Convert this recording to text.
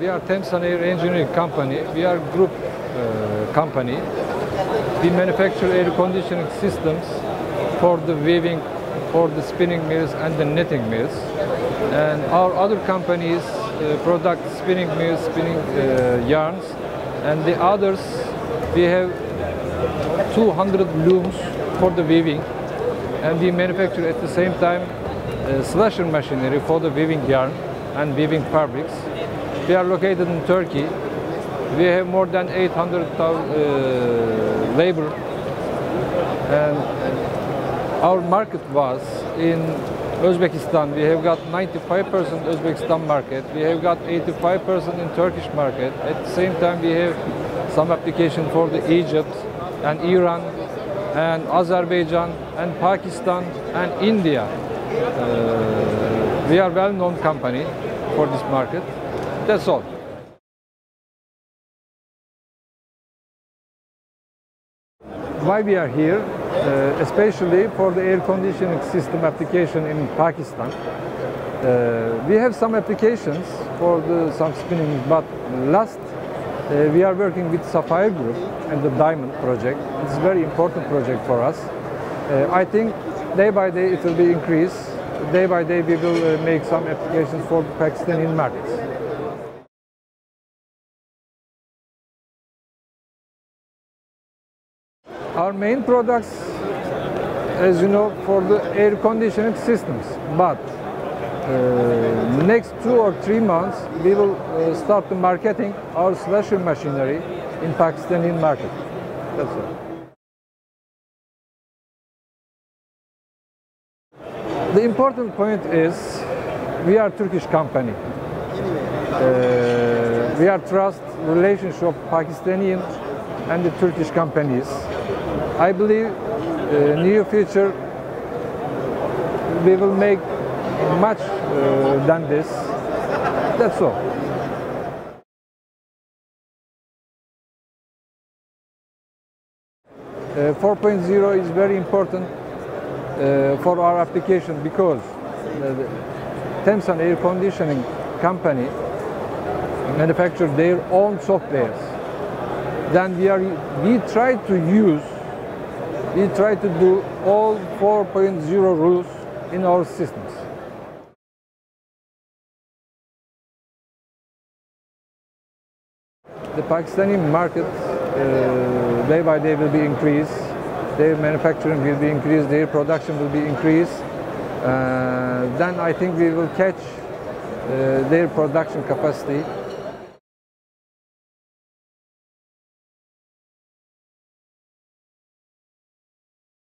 We are Temsan Air Engineering Company. We are group uh, company. We manufacture air conditioning systems for the weaving, for the spinning mills and the knitting mills. And our other companies uh, product spinning mills, spinning uh, yarns. And the others, we have 200 looms for the weaving. And we manufacture at the same time uh, slasher machinery for the weaving yarn and weaving fabrics. We are located in Turkey. We have more than 800 uh, labor and our market was in Uzbekistan. We have got 95% Uzbekistan market. We have got 85% in Turkish market. At the same time, we have some application for the Egypt and Iran and Azerbaijan and Pakistan and India. Uh, we are well-known company for this market. That's all. Why we are here, uh, especially for the air conditioning system application in Pakistan. Uh, we have some applications for the some spinning, but last uh, we are working with Sapphire Group and the Diamond project. It's a very important project for us. Uh, I think day by day it will be increased. Day by day we will uh, make some applications for the Pakistani markets. Our main products, as you know, for the air conditioning systems, but uh, next two or three months we will uh, start the marketing our slasher machinery in Pakistani market. That's all. The important point is we are Turkish company. Uh, we are trust relationship Pakistani and the Turkish companies. I believe uh, near future we will make much uh, than this. That's all. Uh, 4.0 is very important uh, for our application because uh, Temsan Air Conditioning Company manufacture their own softwares. Then we are we try to use we try to do all 4.0 rules in our systems. The Pakistani market uh, day by day will be increased. Their manufacturing will be increased. Their production will be increased. Uh, then I think we will catch uh, their production capacity